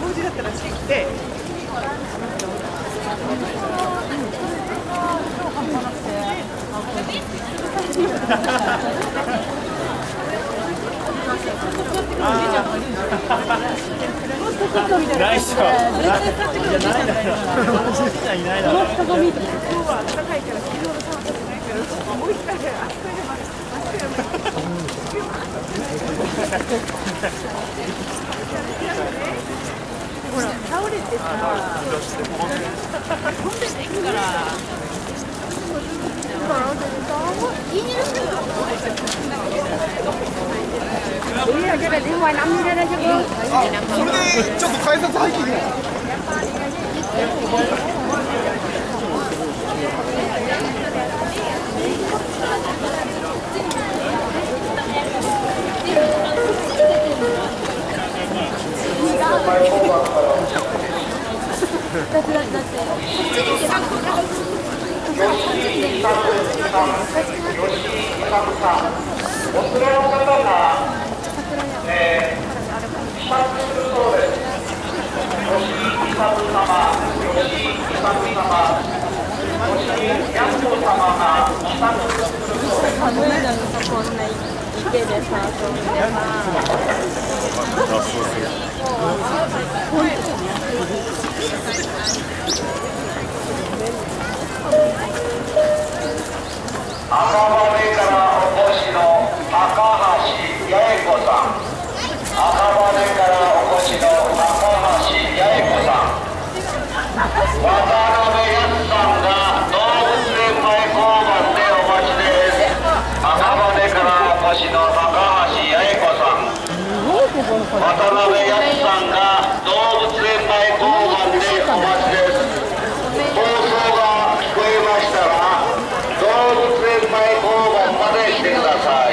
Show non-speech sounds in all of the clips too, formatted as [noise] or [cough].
法事だったらして。て。い。やないだろ。倒れてさ、飛んでていくから。それでちょっと改札入ってい赤羽からお越しの高橋八重子さん赤羽からお越しの高橋八重子さん渡辺康さんが動物園前交番でお待ちです。羽からお越しの高橋八重子さん。渡辺康さんが動物園前交番でお待ちです放送が聞こえましたら動物園前交番まで来てください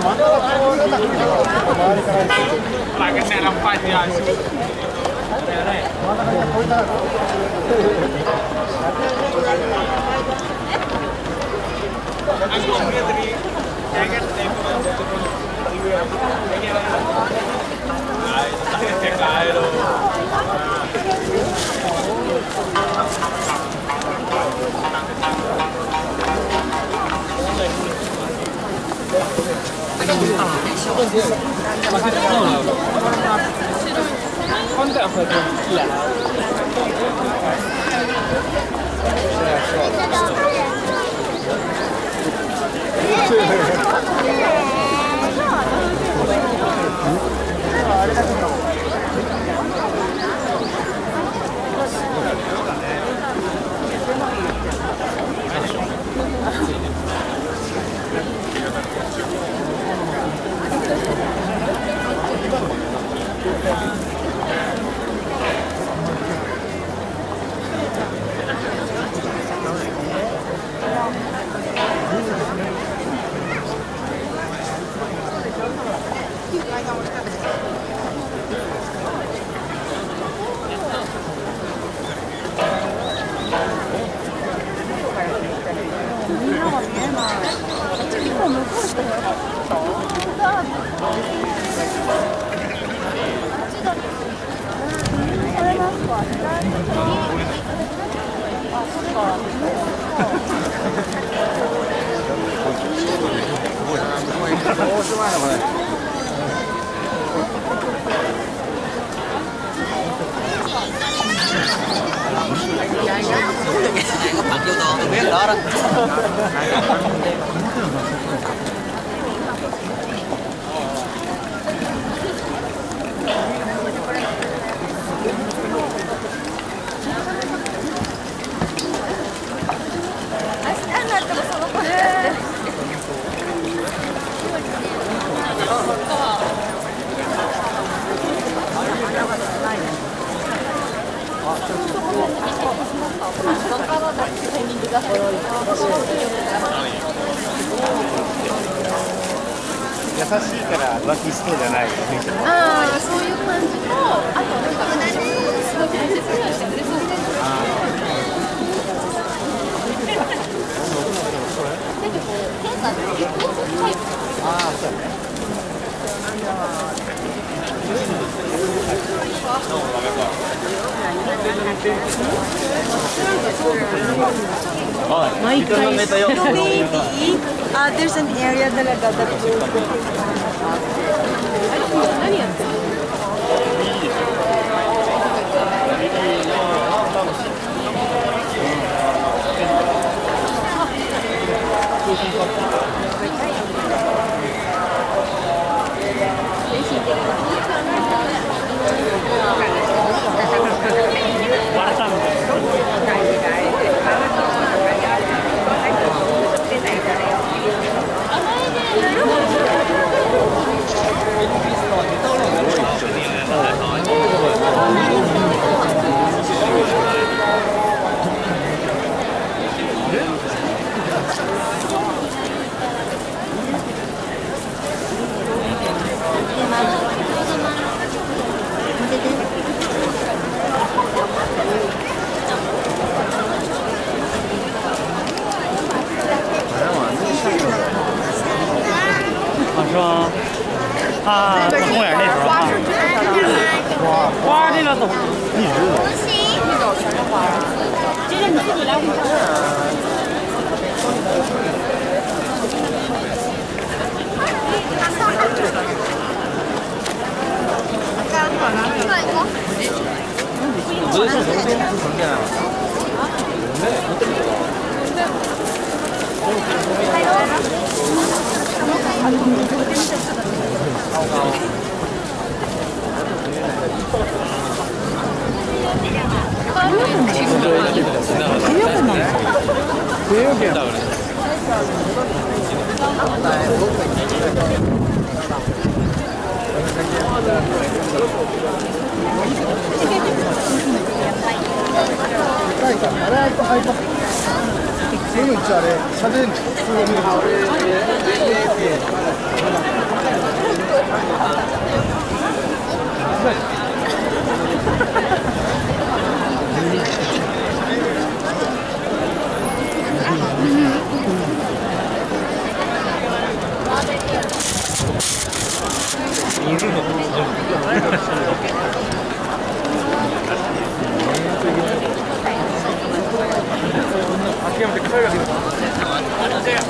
しょなんでやこんだけいいのあるよ人少ないし明優しいから浮気しそうじゃない。ああそうい。う感じとあとなんかすごい。大切にしてくれそうでなんかこう検査で結構タイプああそうだ My God. Uh, there's an area that I got Ano yan? Thank. 高いからあれはいっぱいそういうの一応あれしゃべるの普通に見るあいたあったね透明マント欲しい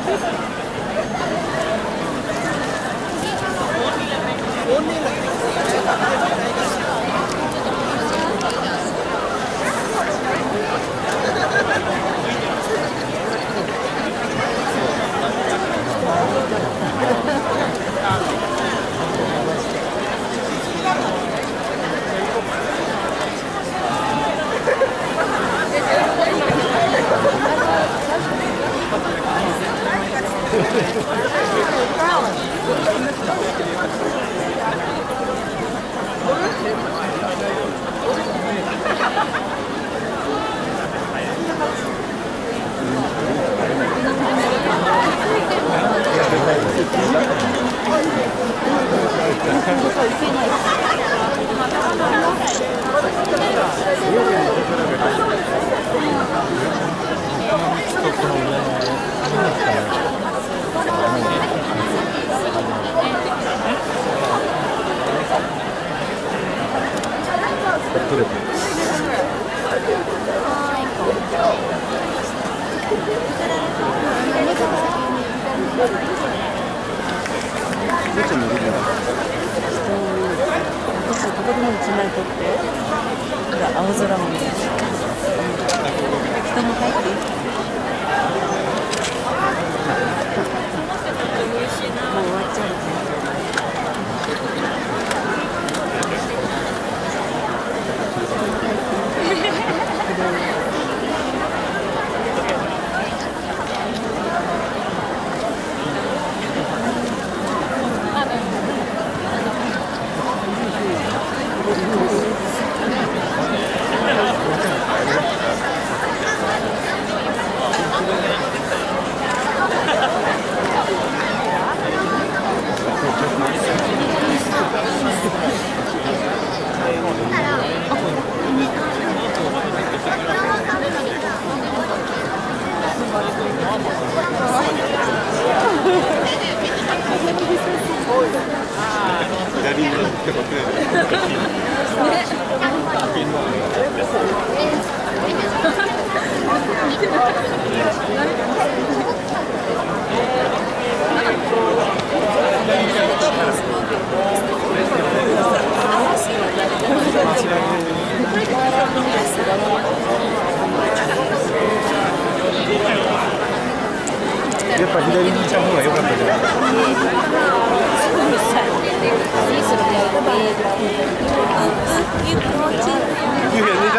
[laughs] だこでも一枚撮ってほら青空も見える人も入っていいもう終わっちゃうやっぱ左にいちゃう方が良かったじゃないいや寝ち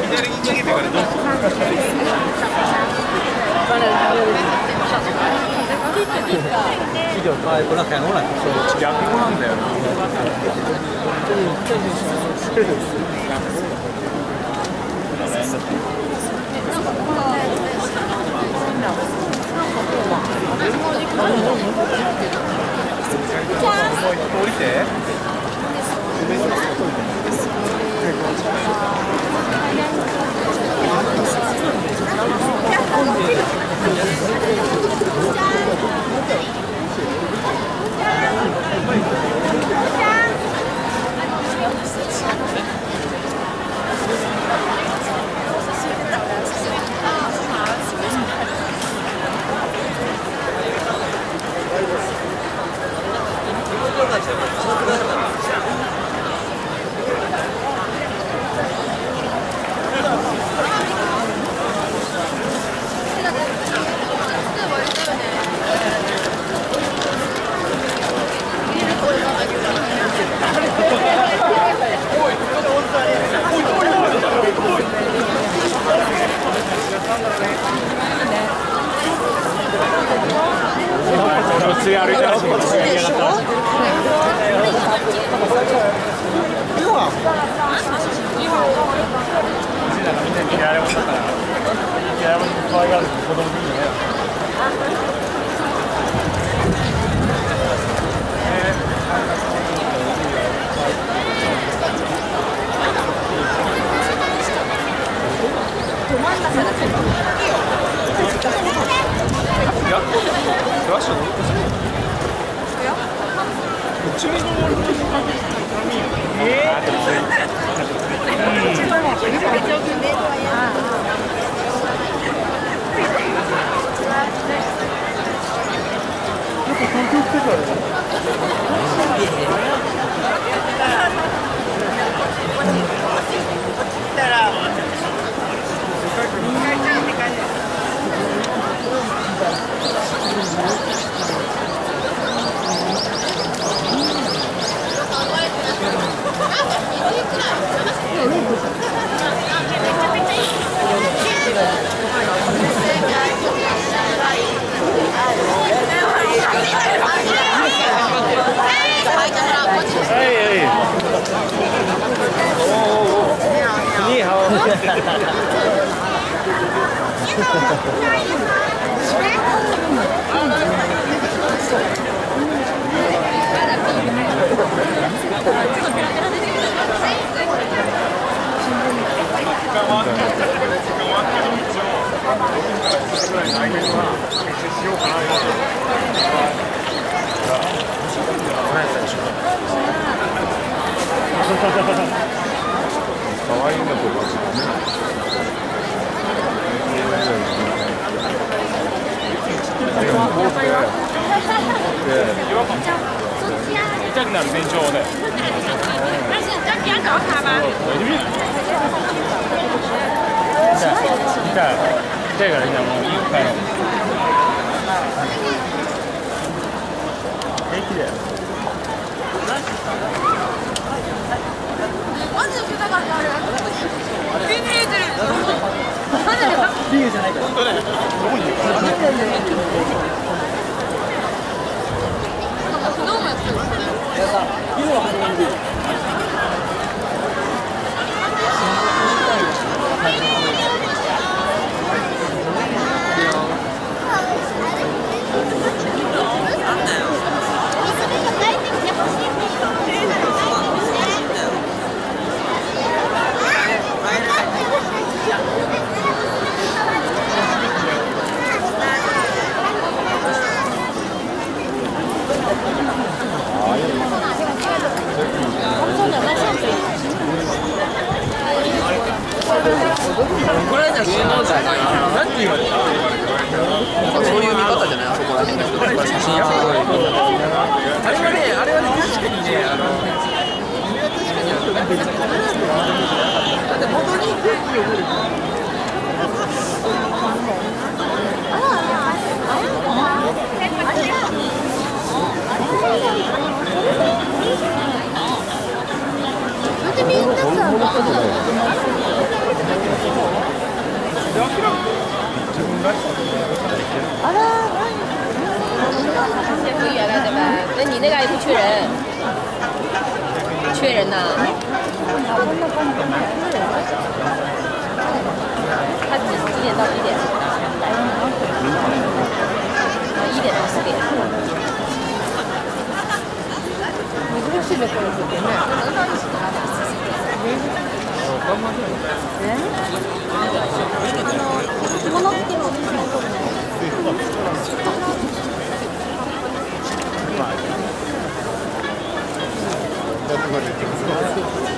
左に逃げてからどう逆語なんだよ。な降りて成功します。哎哎，哦，你好。痛くなる前兆で。だよマジで受けたかっ。て。ビールじゃないからどうもやってる。そう那你那个还不缺人？缺人呐、他几点到几点？一点到四点。い。っても着物。ま。